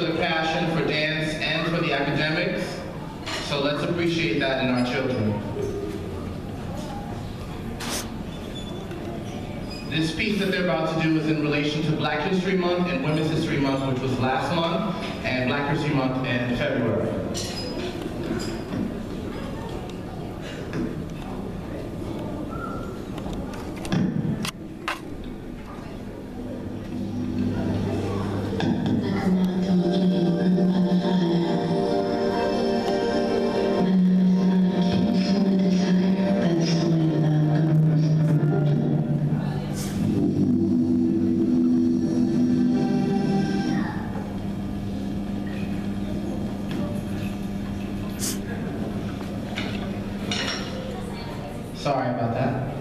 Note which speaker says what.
Speaker 1: show passion for dance and for the academics. So let's appreciate that in our children. This piece that they're about to do is in relation to Black History Month and Women's History Month, which was last month, and Black History Month in February. Sorry about that.